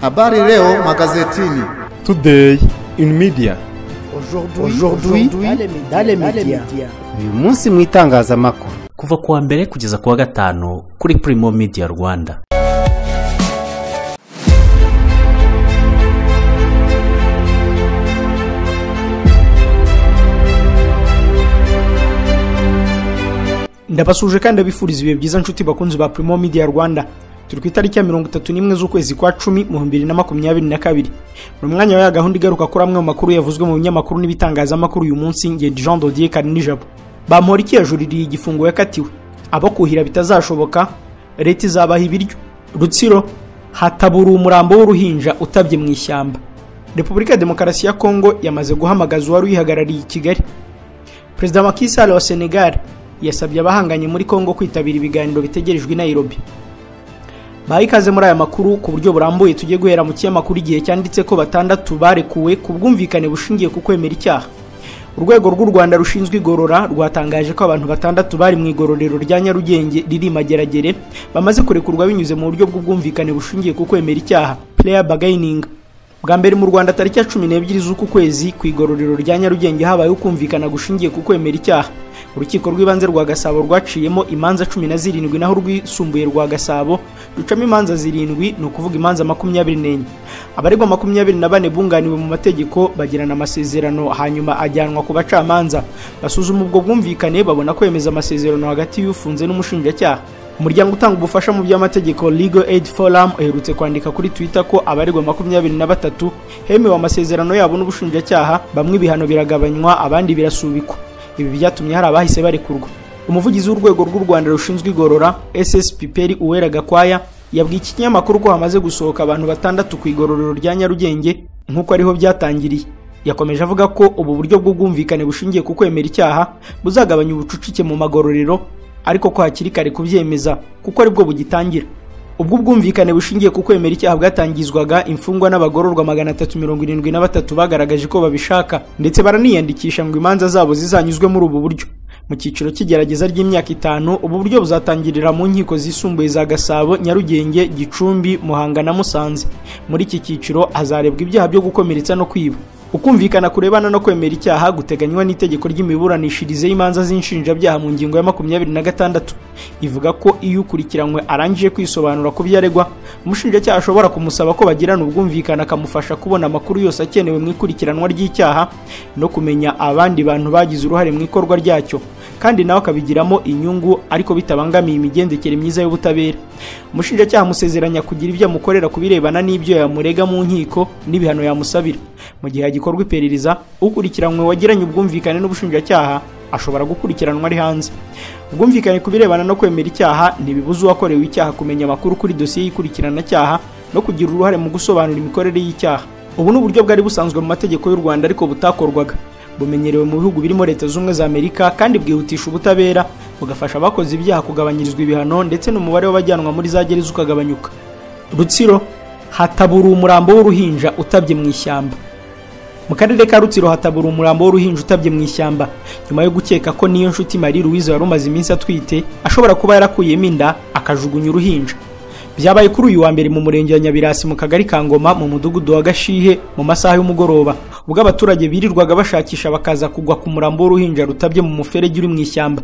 Habari leo magazetini. Today in media. Aujourd'hui dans les médias. uyu munsi mu itangazamakuru kuva ku wa mbere kugeza ku wa gatanu kuri Primo Media Rwanda ndabasuje kandi abifuriza ibihe byiza nshuti bakunzi ba Primo Media Rwanda turi ku itariki ya mirongo itatu n'imwe z'ukwezi kwa cumi mu bibiri na makumyabiri na kabiri. Ni umwanya wa ya gahunda igaruka kuri amwe mu makuru yavuzwe mu binyamakuru n'ibitangazamakuru uyu munsi ngende Jean Dodier Karinijabo bamporiki yajuririye igifungo yakatiwe. Abo kuhira bitazashoboka leta izabaha ibiryo. Rutsiro hatabura umurambo w'uruhinja utabye mu ishyamba. Repubulika ya demokarasi ya kongo yamaze guhamagaza uwari uyihagarariye i kigali. Perezida Macky Sall wa senegal yasabye abahanganye muri kongo kwitabira ibiganiro bitegerejwe i nairobi. Baha muri aya makuru ku buryo burambuye. Tujye guhera mu kinyamakuru igihe cyanditse ko batandatu barekuwe ku bwumvikane bushingiye ku kwemera icyaha. Urwego rw'u rwanda rushinzwe igorora rwatangaje ko abantu batandatu bari mu igororero rya nyarugenge riri mageragere bamaze kurekurwa binyuze mu buryo bw'ubwumvikane bushingiye ku kwemera icyaha. Player bargaining. Bwa mbere mu rwanda tariki ya cumi n'ebyiri z'uku kwezi ku igororero rya nyarugenge habayeho kumvikana gushingiye ku kwemera icyaha. Urukiko rw'ibanze rwa gasabo rwaciyemo imanza cumi na zirindwi naho urwisumbuye rwa gasabo rucamo imanza zirindwi ni ukuvuga imanza makumyabiri n'enye. Abaregwa makumyabiri na bane bunganiwe mu mategeko bagirana amasezerano hanyuma ajyanwa ku bacamanza. Basuzuma ubwo bwumvikane babona kwemeza amasezerano hagati y'ufunze n'umushinjacyaha. Umuryango utanga ubufasha mu by'amategeko legal aid forum uherutse kwandika kuri twitter ko abaregwa makumyabiri na batatu hemewe amasezerano yabo n'ubushinjacyaha bamwe ibihano biragabanywa abandi birasubikwa. Ibi byatumye hari abahise barekurwa. Umuvugizi w'urwego rw'u rwanda rushinzwe igorora ssp peri uwera gakwaya yabwiye iki kinyamakuru ko hamaze gusohoka abantu batandatu ku igororero rya nyarugenge nk'uko ariho byatangiriye. Yakomeje avuga ko ubu buryo bw'ubwumvikane bushingiye ku kwemera icyaha buzagabanya ubucucike mu magororero ariko ko hakiri kare kubyemeza kuko ari bwo bugitangira. Ubwo ubwumvikane bushingiye ku kwemera icyaha bwatangizwaga imfungwa n'abagororwa magana atatu mirongo irindwi na batatu bagaragaje ko babishaka ndetse baraniyandikisha ngo imanza zabo zizanyuzwe muri ubu buryo. Mu cyiciro cy'igerageza ry'imyaka itanu ubu buryo buzatangirira mu nkiko zisumbuye za gasabo nyarugenge gicumbi muhanga na musanze. Muri iki cyiciro hazarebwa ibyaha byo gukomeretsa no kwiba. Ukumvikana kurebana no kwemera icyaha guteganywa n'itegeko ry'imiburanishirize y'imanza z'inshinjabyaha mu ngingo ya makumyabiri na gatandatu. Ivuga ko iyo ukurikiranywe arangije kwisobanura ku byo aregwa umushinjacyaha ashobora kumusaba ko bagirana ubwumvikane akamufasha kubona amakuru yose akenewe mu ikurikiranwa ry'icyaha no kumenya abandi bantu bagize uruhare mu ikorwa ryacyo. Kandi nawe akabigiramo inyungu ariko bitabangamiye imigendekere myiza y'ubutabera. Umushinjacyaha amusezeranya kugira ibyo amukorera ku birebana n'ibyo yamurega mu nkiko n'ibihano yamusabira. Mu gihe hagikorwa iperereza ukurikiranywe wagiranye ubwumvikane n'ubushinjacyaha ashobora gukurikiranwa ari hanze. Ubwumvikane ku birebana no kwemera icyaha ntibibuza uwakorewe icyaha kumenya amakuru kuri dosiye y'ikurikiranacyaha no kugira uruhare mu gusobanura imikorere y'icyaha. Ubu ni uburyo bwari busanzwe mu mategeko y'u rwanda ariko butakorwaga. Bumenyerewe mu bihugu birimo leta z'ubumwe za amerika kandi bwihutisha ubutabera bugafasha abakoze ibyaha kugabanyirizwa ibihano ndetse n'umubare w'abajyanwa muri za gereza ukagabanyuka. Rutsiro hatabura umurambo w'uruhinja utabye mu ishyamba. Mu karere ka rutsiro hatabura umurambo w'uruhinja utabye mu ishyamba. Nyuma yo gukeka ko niyo nshuti marie louise wari umaze iminsi atwite ashobora kuba yarakuyemo inda akajugunya uruhinja. Byabaye kuri uyu wa mbere mu murenge wa nyabirasi mu kagari ka ngoma mu mudugudu wa gashihe mu masaha y'umugoroba ubwo abaturage birirwaga bashakisha bakaza kugwa ku murambo w'uruhinja rutabye mu muferege uri mu ishyamba.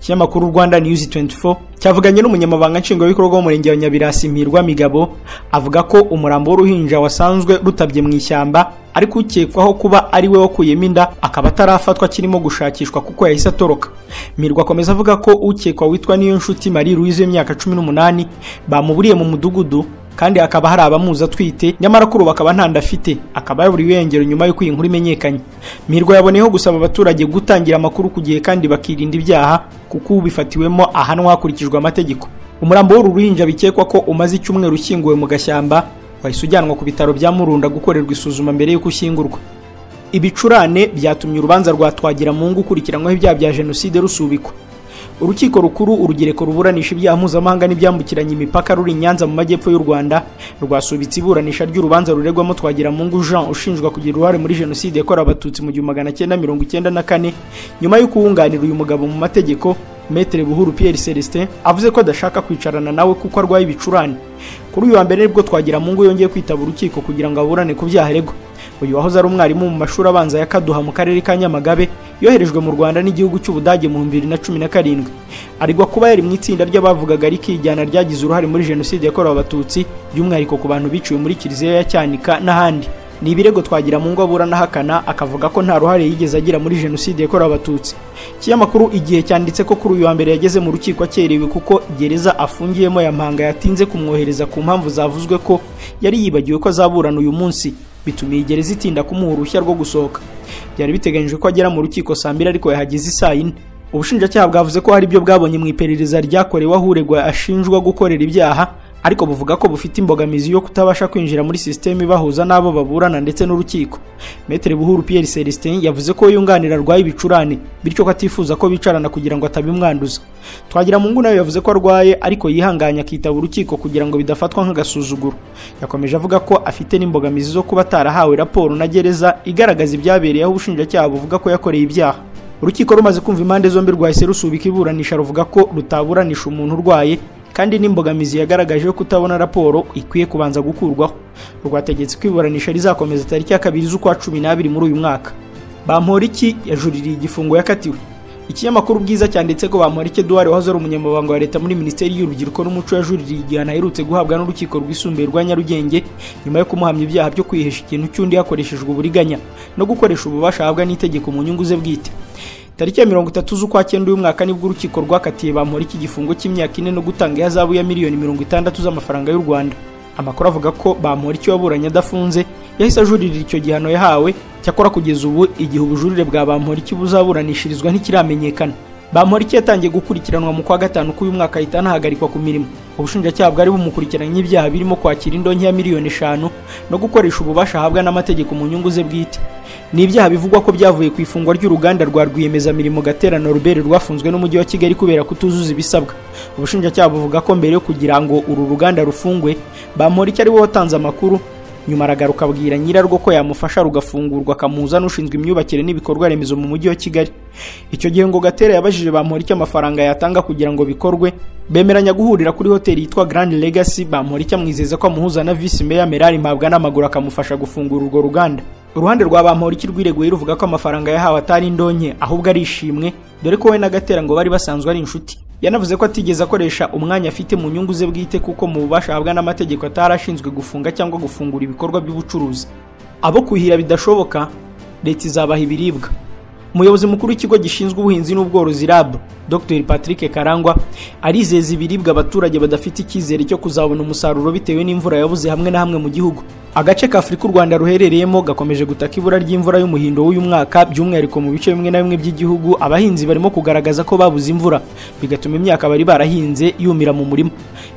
Ikinyamakuru rwanda news 24 cyavuganye n'umunyamabanga nshingwabikorwa w'umurenge wa nyabirasi mpirwa migabo avuga ko umurambo w'uruhinja wasanzwe rutabye mu ishyamba ariko ukekwaho kuba ari we wakuyemo inda akaba atarafatwa akirimo gushakishwa kuko yahise atoroka. Mirwa akomeza avuga ko ukekwa witwa niyo nshuti marie louise w'imyaka cumi n'umunani bamuburiye mu mudugudu kandi hakaba hari abamuzi atwite nyamara kuri ubu akaba ntanda afite. Akaba yaburiwe irengero nyuma y'uko iyi nkuru imenyekanye. Mirwa yaboneyeho gusaba abaturage gutangira amakuru ku gihe kandi bakirinda ibyaha kuko ubifatiwemo ahanwa hakurikijwe amategeko. Umurambo w'uru ruhinja bikekwa ko umaze icyumweru ushyinguwe mu gashyamba wahise ujyanwa ku bitaro bya murunda gukorerwa isuzuma mbere y'uko ushyingurwa. Ibicurane byatumye urubanza rwa twagiramungu ukurikiranyweho ibyaha bya jenoside rusubikwa. Urukiko rukuru urugereko ruburanisha ibyaha mpuzamahanga n'ibyambukiranya imipaka ruri nyanza mu majyepfo y'u rwanda rwasubitse iburanisha ry'urubanza ruregwamo twagiramungu jean ushinjwa kugira uruhare muri jenoside yakorewe abatutsi mu gihumbi magana cyenda mirongo icyenda na kane nyuma yo kuwunganira uyu mugabo mu mategeko Maître Buhuru Pierre Celestin avuze ko adashaka kwicarana nawe kuko arwaye ibicurane. Kuri uyu wa mbere ni bwo twagira mu ngo yongeye kwitaba urukiko kugira ngo aburane ku byaha aregwa. Uyu wahoze ari umwarimu mu mashuri abanza ya kaduha mu karere ka nyamagabe yoherejwe mu rwanda n'igihugu cy'ubudage mu bibiri na cumi na karindwi. Aregwa kuba yari mu itsinda ry'abavugaga rikijyana ryagize uruhare muri jenoside yakorewe abatutsi by'umwihariko ku bantu biciwe muri kiliziya ya cyanika n'ahandi. Ni ibirego twagira mu ngo aburana ahakana akavuga ko nta ruhare yigeze agira muri jenoside yakorewe abatutsi. Ikinyamakuru igihe cyanditse ko kuri uyu wa mbere yageze mu rukiko akerewe kuko gereza afungiyemo ya mpanga yatinze kumwohereza ku mpamvu zavuzwe ko yari yibagiwe ko azaburana uyu munsi bituma iyi gereza itinda kumuha uruhushya rwo gusohoka. Byari biteganyijwe ko agera mu rukiko saa mbiri ariko yahageze isaa yine. Ubushinjacyaha bwavuze ko hari ibyo bwabonye mu iperereza ryakorewe aho uregwa ashinjwa gukorera ibyaha. Ariko buvuga ko bufite imbogamizi yo kutabasha kwinjira muri sisiteme ibahuza n'abo baburana ndetse n'urukiko. Metere buhuru pierre celestin yavuze ko yunganira arwaye ibicurane bityo ko atifuza ko bicarana kugira ngo atabimwanduza. Twagira mu nawe yavuze ko arwaye ariko yihanganye akitaba urukiko kugira ngo bidafatwa nk'agasuzuguro. Yakomeje avuga ko afite n'imbogamizi zo kuba atarahawe raporo na gereza igaragaza ibyabereye aho ubushinjacyaha buvuga ko yakoreye ibyaha. Urukiko rumaze kumva impande zombi rwahise rusubika iburanisha ruvuga ko rutaburanisha umuntu urwaye kandi n'imbogamizi yagaragaje yo kutabona raporo ikwiye kubanza gukurwaho. Rwategetse ko iburanisha rizakomeza tariki ya kabiri z'ukwa cumi n'abiri muri uyu mwaka. Bamporiki yajuririye igifungo yakatiwe. Ikinyamakuru bwiza cyanditse ko bamporiki eduard wahoze ari umunyamabanga wa leta muri minisiteri y'urubyiruko n'umuco yajuririye igihano aherutse guhabwa n'urukiko rwisumbuye rwa nyarugenge nyuma yo kumuhamya ibyaha byo kwihesha ikintu cy'undi hakoreshejwe uburiganya no gukoresha ububasha ahabwa n'itegeko mu nyungu ze bwite. Tariki ya mirongo itatu z'ukwa cyenda uyu mwaka ni bwo urukiko rwakatiye bamporiki igifungo cy'imyaka ine no gutanga ihazabu ya miliyoni mirongo itandatu z'amafaranga y'u rwanda. Amakuru avuga ko bamporiki waburanye adafunze yahise ajuririra icyo gihano yahawe cyakora kugeza ubu igihe ubujurire bwa bamporiki buzaburanishirizwa ntikiramenyekana. Bamporiki yatangiye gukurikiranwa mu kwa gatanu k'uyu mwaka ahita anahagarikwa ku mirimo. Ubushinjacyaha bwari bumukurikiranye ibyaha birimo kwakira indonke ya miliyoni eshanu no gukoresha ububasha ahabwa n'amategeko mu nyungu ze bwite. Ni ibyaha bivugwa ko byavuye ku ifungwa ry'uruganda rwa rwiyemezamirimo gatera norbert rwafunzwe n'umujyi wa kigali kubera kutuzuza ibisabwa. Ubushinjacyaha buvuga ko mbere yo kugira ngo uru ruganda rufungwe bamporiki ari we watanze amakuru nyuma aragaruka abwira nyirarwo ko yamufasha rugafungurwa akamuza n'ushinzwe imyubakire n'ibikorwa remezo mu mujyi wa kigali. Icyo gihe ngo gatera yabajije bamporiki amafaranga yatanga kugira ngo bikorwe. Bemeranya guhurira kuri hoteli yitwa Grand Legacy bamporiki amwizeza ko amuhuza na visi meya Merari Mpabwa n'amaguru akamufasha gufungura urwo ruganda. Uruhande rwa bamporiki rwireguye ruvuga ko amafaranga yahawe atari indonke ahubwo ari ishimwe dore ko we na gatera ngo bari basanzwe ari inshuti. Yanavuze ko atigeze akoresha umwanya afite mu nyungu ze bwite kuko mu bubasha ahabwa n'amategeko atari ashinzwe gufunga cyangwa gufungura ibikorwa by'ubucuruzi. Abo kuhira bidashoboka leta izabaha ibiribwa. Umuyobozi mukuru w'ikigo gishinzwe ubuhinzi n'ubworozi rab dr. Patrick karangwa arizeza ibiribwa abaturage badafite icyizere cyo kuzabona umusaruro bitewe n'imvura yabuze hamwe na hamwe mu gihugu. Agace ka afurika u rwanda ruherereyemo gakomeje gutaka ibura ry'imvura y'umuhindo w'uyu mwaka by'umwihariko mu bice bimwe na bimwe by'igihugu abahinzi barimo kugaragaza ko babuze imvura. Bigatuma imyaka bari barahinze yumira mu murima.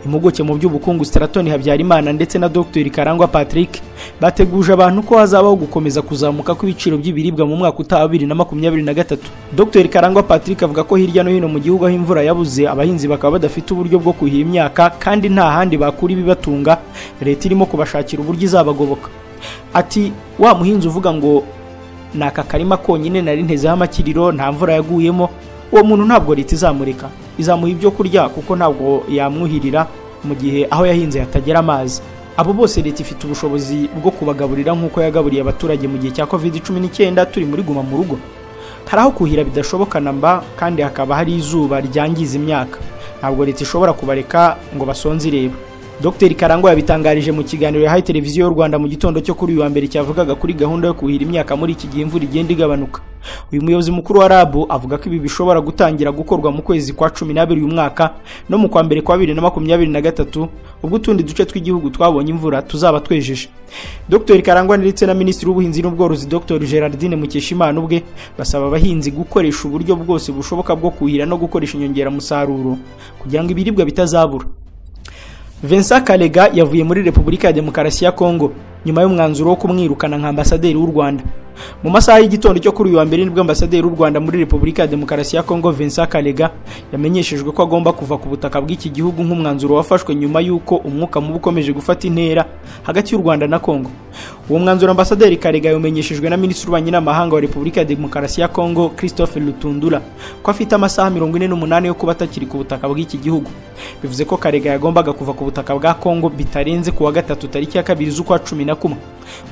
Impuguke mu by'ubukungu Stratoni Habyarimana ndetse na Dr. Karangwa Patrick bateguje abantu ko hazabaho gukomeza kuzamuka kw'ibiciro by'ibiribwa mu mwaka utaha bibiri na makumyabiri na gatatu. Dr. Karangwa Patrick avuga ko hirya no hino mu gihugu aho imvura yabuze abahinzi bakaba badafite uburyo bwo kuhira imyaka kandi nta handi bakura ibibatunga leta irimo kubashakira uburyo izabagoboka. Ati wa muhinzi uvuga ngo ni aka karima konyine nari ntezeho amakiriro nta mvura yaguyemo uwo muntu ntabwo leta izamureka. Izamuha ibyo kurya kuko ntabwo yamwuhirira mu gihe aho yahinze hatagera amazi. Abo bose leta ifite ubushobozi bwo kubagaburira nk'uko yagaburiye abaturage mu gihe cya covid cumi n'icyenda turi muri guma mu rugo. Hari aho kuhira bidashoboka na mba kandi hakaba hari izuba ryangiza imyaka. Ntabwo leta ishobora kubareka ngo basonze ireba Dr. Karangwa yabitangarije mu kiganiro yahaye televiziyo y'u Rwanda mu gitondo cyo kuri uyu wa mbere cyavugaga kuri gahunda yo kuhira imyaka muri iki gihe imvura igenda igabanuka. Uyu muyobozi mukuru wa RAB avuga ko ibi bishobora gutangira gukorwa mu kwezi kwa cumi n'abiri uyu mwaka no mu kwa mbere kwa bibiri na makumyabiri na gatatu ubwo utundi duce tw'igihugu twabonye imvura tuzaba twejeje. Dr. Karangwa ndetse na Minisitiri w'Ubuhinzi n'Ubworozi Dr. Gerardine Mukeshimana ubwe basaba abahinzi gukoresha uburyo bwose bushoboka bwo kuhira no gukoresha inyongeramusaruro kugira ngo ibiribwa bitazabura. Vincent Karega yavuye muri Repubulika ya Demokarasi ya Kongo nyuma y'umwanzuro wo kumwirukana nka ambasaderi w'u Rwanda. Mu masaha y'igitondo cyo kuri uyu wa mbere ni bwo ambasaderi w'u Rwanda muri Repubulika ya Demokarasi ya Kongo Vincent Karega yamenyeshejwe ko agomba kuva ku butaka bw'iki gihugu nk'umwanzuro wafashwe nyuma y'uko umwuka mubi ukomeje gufata intera hagati y'u Rwanda na Kongo uwo mwanzuro ambasaderi karega yawumenyeshejwe na minisitiri w'ububanyi n'amahanga wa repubulika ya demokarasi ya kongo christophe lutundura ko afite amasaha mirongo ine n'umunani yo kuba atakiri ku butaka bw'iki gihugu. Bivuze ko karega yagombaga kuva ku butaka bwa kongo bitarenze ku wa gatatu tariki ya kabiri z'ukwa cumi na kumwe.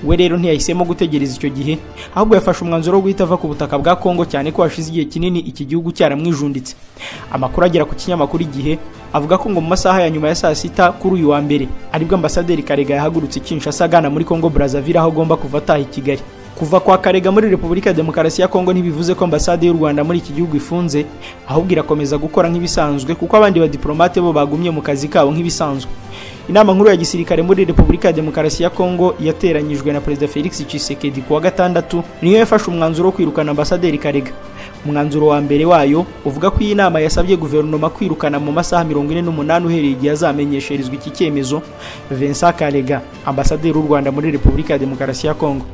We rero ntiyahisemo gutegereza icyo gihe ahubwo yafashe umwanzuro wo guhita ava ku butaka bwa kongo cyane ko hashize igihe kinini iki gihugu cyaramwijunditse. Amakuru agera ku kinyamakuru igihe avuga ko ngo mu masaha ya nyuma ya saa sita kuri uyu wa mbere ari bwo ambasaderi karega yahagurutse kinshasa agana muri kongo brazzaville aho agomba kuva ataha i kigali. Kuva kwa karega muri repubulika ya demokarasi ya kongo ntibivuze ko ambasade y'u rwanda muri iki gihugu ifunze ahubwo irakomeza gukora nk'ibisanzwe kuko abandi badiplomate bo bagumye mu kazi kabo nk'ibisanzwe. Inama nkuru ya gisirikare muri repubulika ya demokarasi ya kongo yateranyijwe na perezida felix tshisekedi ku wa gatandatu niyo yafashe umwanzuro wo kwirukana ambasaderi karega umwanzuro wa mbere wayo uvuga ko iyi nama yasabye guverinoma kwirukana mu masaha mirongo ine n'umunani uhereye igihe azamenyesherezwa iki cyemezo. Vincent karega ambasaderi w'u rwanda muri repubulika ya demokarasi ya kongo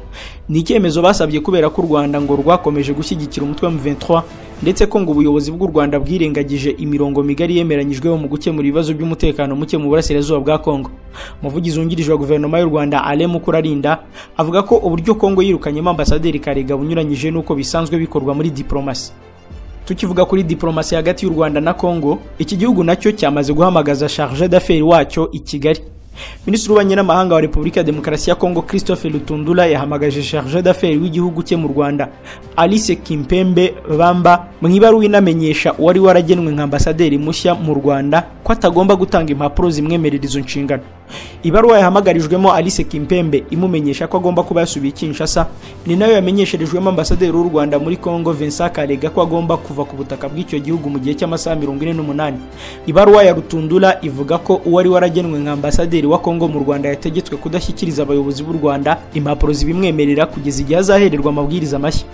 ni icyemezo basabye kubera ko u rwanda ngo rwakomeje gushyigikira umutwe wa M23 ndetse ko ngo ubuyobozi bw'u rwanda bwirengagije imirongo migari yemeranyijweho mu gukemura ibibazo by'umutekano muke mu burasirazuba bwa kongo umuvugizi wungirije wa guverinoma y'u rwanda ale mukurarinda avuga ko uburyo kongo yirukanyemo ambasaderi karega bunyuranyije n'uko bisanzwe bikorwa muri diplomasi tukivuga kuri diplomasi hagati y'u rwanda na kongo iki gihugu na cyo cyamaze guhamagaza charge d'affaires wacyo i kigali. Minisitiri w'ububanyi n'amahanga wa repubulika ya demokarasi ya kongo christophe lutundula yahamagaje charge d'affaires w'igihugu cye mu rwanda alice kimpembe bamba mu ibaruwa inamenyesha uwari waragenwe nka ambasaderi mushya mu rwanda ko atagomba gutanga impapuro zimwemerera izo nshingano. Ibaruwa yahamagarijwemo alice kimpembe imumenyesha ko agomba kuba yasubiye kinshasa ni na yo yamenyesherejwemo ambasaderi w'u rwanda muri kongo vincent karega ko agomba kuva ku butaka bw'icyo gihugu mu gihe cy'amasaha mirongo ine n'umunani. Ibaruwa ya rutundura ivuga ko uwari waragenwe nka ambasaderi wa kongo mu rwanda yategetswe kudashyikiriza abayobozi b'u rwanda impapuro zibimwemerera kugeza igihe azahererwa amabwiriza mashya.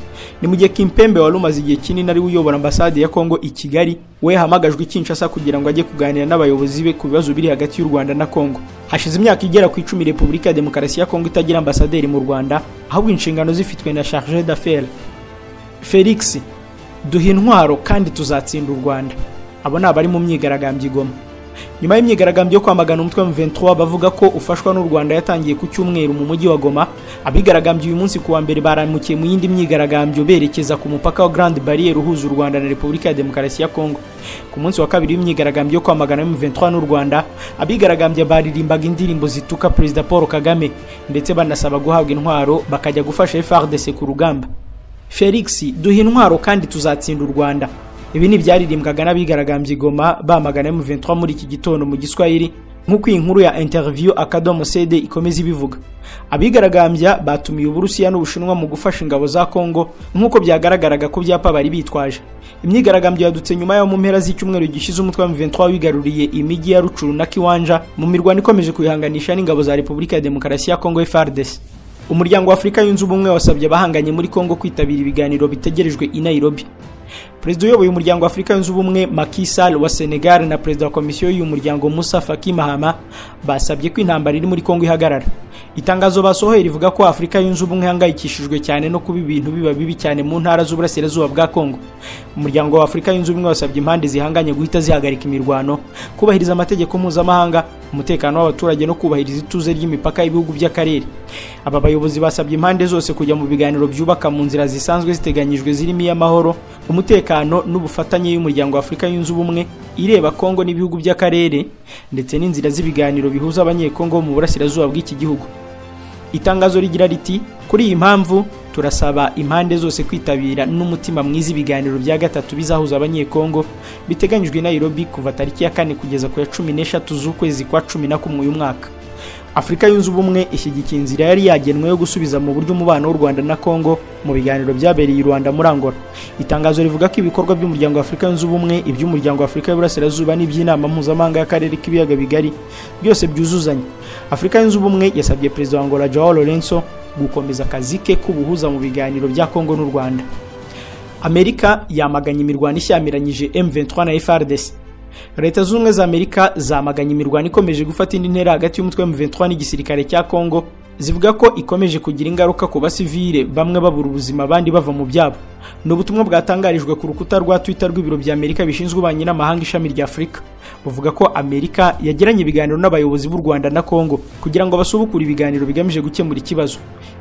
Ni mu gihe kimpembe wari umaze igihe kinini ari uyobora ambasade ya kongo i kigali we yahamagajwe i kinshasa kugira ngo ajye kuganira n'abayobozi be ku bibazo biri hagati y'u rwanda na kongo hashize imyaka igera ku icumi repubulika ya demokarasi ya kongo itagira ambasaderi mu rwanda ahubwo inshingano zifitwe na charge d'affaires. Felix duha intwaro kandi tuzatsinda u rwanda. Abo ni abari mu myigaragambyo igoma nyuma y'imyigaragambyo yo kwamagana umutwe wa M23 bavuga ko ufashwa n'u Rwanda yatangiye ku cyumweru mu mujyi wa Goma. Abigaragambye uyu munsi kuwa mbere baramukiye mu yindi myigaragambyo berekeza ku mupaka wa Grand Barrier uhuza u Rwanda na Repubulika ya Demokarasi ya Kongo ku munsi wa kabiri w'imyigaragambyo yo kwamagana M23 n'u Rwanda abigaragambye baririmbaga indirimbo zituka Perezida Paul Kagame ndetse banasaba guhabwa intwaro bakajya gufasha FARDC ku rugamba. Felix duha intwaro kandi tuzatsinda u Rwanda. Ibi ni ibyaririmbwaga n'abigaragambye igoma bamagana M23 muri iki gitondo mu giswahili nk'uko iyi nkuru ya interview akadomo sede ikomeza ibivuga. Abigaragambya batumiye uburusiya n'ubushinwa mu gufasha ingabo za kongo nk'uko byagaragaraga ko byapa bari bitwaje. Imyigaragambyo yadutse nyuma y'aho mu mpera z'icyumweru gishize umutwe wa M23 wigaruriye imijyi ya rucuru na kiwanja mu mirwano ikomeje kuyihanganisha n'ingabo za repubulika ya demokarasi ya kongo FARDC umuryango wa afurika yunze ubumwe wasabye abahanganye muri kongo kwitabira ibiganiro bitegerejwe i nairobi. Perezida uyoboye umuryango wa afurika yunze ubumwe Macky Sall wa Senegal na perezida wa komisiyo y'uyu muryango Musa Faki Mahama basabye ko intambara iri muri Kongo ihagarara. Itangazo basohoye rivuga ko afurika yunze ubumwe ihangayikishijwe cyane no kuba ibintu biba bibi cyane mu ntara z'uburasirazuba bwa Kongo umuryango wa afurika yunze ubumwe wasabye impande zihanganye guhita zihagarika imirwano kubahiriza amategeko mpuzamahanga umutekano w'abaturage no kubahiriza ituze ry'imipaka y'ibihugu by'akarere. Aba bayobozi basabye impande zose kujya mu biganiro byubaka mu nzira zisanzwe ziteganyijwe zirimo iy'amahoro umutekano n'ubufatanye y'umuryango wa afurika yunze ubumwe ireba kongo n'ibihugu by'akarere ndetse n'inzira z'ibiganiro bihuza abanyekongo mu burasirazuba bw'iki gihugu. Itangazo rigira riti kuri iyi mpamvu turasaba impande zose kwitabira n'umutima mwiza ibiganiro bya gatatu bizahuza abanyekongo biteganyijwe i nairobi kuva tariki ya kane kugeza ku ya cumi n'eshatu z'ukwezi kwa cumi na kumwe uyu mwaka. Afurika yunze ubumwe ishyigikiye inzira yari yagenwe yo gusubiza mu buryo umubano w'u rwanda na kongo mu biganiro byabereye i rwanda muri angola. Itangazo rivuga ko ibikorwa by'umuryango wa afurika yunze ubumwe iby'umuryango wa afurika y'uburasirazuba n'iby'inama mpuzamahanga y'akarere k'ibiyaga bigari byose byuzuzanya afurika yunze ubumwe yasabye perezida wa angola joao lorenzo gukomeza akazi ke k'ubuhuza mu biganiro bya kongo n'u rwanda. Amerika yamaganye imirwano ishyamiranyije m23 na frdc leta zunze ubumwe za amerika zamaganye imirwano ikomeje gufata indi ntera hagati y'umutwe wa M23 n'igisirikare cya kongo zivuga ko ikomeje kugira ingaruka ku basivile bamwe babura ubuzima abandi bava mu byabo. Ni ubutumwa bwatangarijwe ku rukuta rwa twitter rw'ibiro bya amerika bishinzwe ububanyi n'amahanga ishami rya afurika buvuga ko amerika yagiranye ibiganiro n'abayobozi b'u rwanda na congo kugira ngo basubukure ibiganiro bigamije gukemura ikibazo.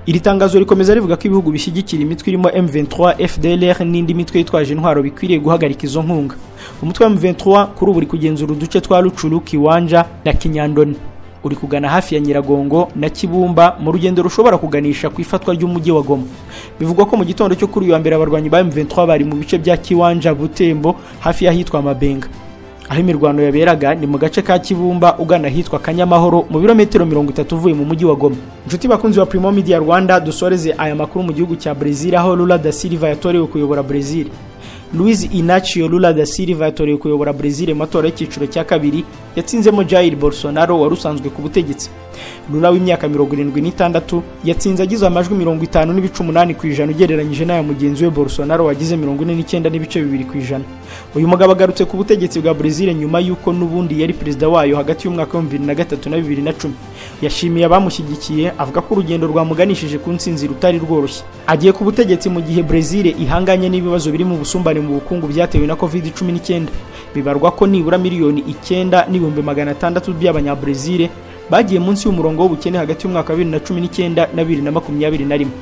Iri tangazo rikomeza rivuga ko ibihugu bishyigikira imitwe irimo m23 fdlr n'indi mitwe yitwaje intwaro bikwiriye guhagarika izo nkunga. Umutwe wa m23 kuri ubu uri kugenzura uduce twa rucuru kiwanja na kinyandoni uri kugana hafi ya nyiragongo na kibumba mu rugendo rushobora kuganisha ku ifatwa ry'umujyi wa goma. Bivugwa ko mu gitondo cyo kuri uyu wa mbere abarwanyi ba m23 bari mu bice bya kiwanja butembo hafi y'ahitwa mabenga. Aho imirwano yaberaga ni mu gace ka kibumba ugana ahitwa kanyamahoro mu birometero mirongo itatu uvuye mu mujyi wa goma. Inshuti bakunzi ba primo media rwanda dusoreze aya makuru mu gihugu cya brezil aho lula da silva yatorewe kuyobora brezil Luiz Inacio Lula da Silva yatorewe kuyobora Brazil mu matora y'icyiciro cya kabiri yatsinzemo Jair Bolsonaro wari usanzwe ku butegetsi. Lula w'imyaka mirongo irindwi n'itandatu yatsinze agize amajwi mirongo itanu n'ibice umunani ku ijana ugereranyije n'aya mugenzi we Bolsonaro wagize mirongo ine n'icyenda n'ibice bibiri ku ijana. Uyu mugabo agarutse ku butegetsi bwa Brazil nyuma y'uko n'ubundi yari perezida wayo hagati y'umwaka wa bibiri na gatatu na bibiri na cumi. Yashimiye abamushyigikiye avuga ko urugendo rwamuganishije ku nsinzi rutari rworoshye. Agiye ku butegetsi mu gihe Brazil ihanganye n'ibibazo biri mu busumbane mu bukungu byatewe na covid cumi n'icyenda. Bibarwa ko nibura miliyoni icyenda n'ibihumbi magana atandatu by'abanyabrezil bagiye munsi y'umurongo w'ubukene hagati y'umwaka wa bibiri na cumi n'icyenda na bibiri na makumyabiri na rimwe.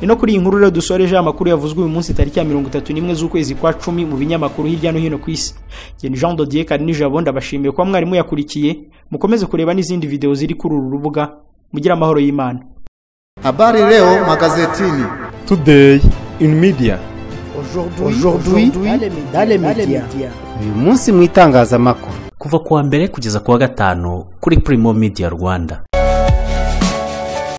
Ni no kuri iyi nkuru rero dusoreje amakuru yavuzwe uyu munsi tariki ya mirongo itatu n'imwe z'ukwezi kwa cumi mu binyamakuru hirya no hino ku isi. Geni jean dodier kari nijabo ndabashimiye kuba mwari muyakurikiye mukomeze kureba n'izindi videwo ziri kuri uru rubuga. Mugire amahoro y'imana. Habari leo magazetini. Today in media. Aujourd'hui, dans les médias. uyu munsi mu itangazamakuru. Kuva ku wa mbere kugeza ku wa gatanu kuri Primo Media Rwanda.